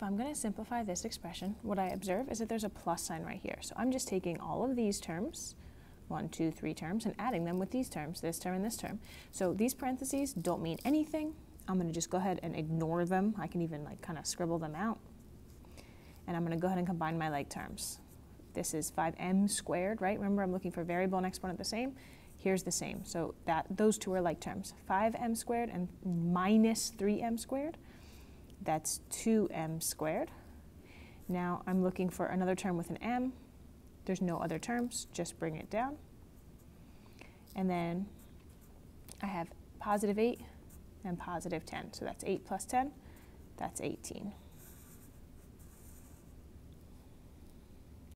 if I'm going to simplify this expression, what I observe is that there's a plus sign right here. So I'm just taking all of these terms, one, two, three terms, and adding them with these terms, this term and this term. So these parentheses don't mean anything. I'm going to just go ahead and ignore them. I can even like kind of scribble them out. And I'm going to go ahead and combine my like terms. This is 5m squared, right? Remember, I'm looking for variable and exponent the same. Here's the same. So that those two are like terms. 5m squared and minus 3m squared. That's 2m squared. Now I'm looking for another term with an m. There's no other terms, just bring it down. And then I have positive 8 and positive 10. So that's 8 plus 10, that's 18.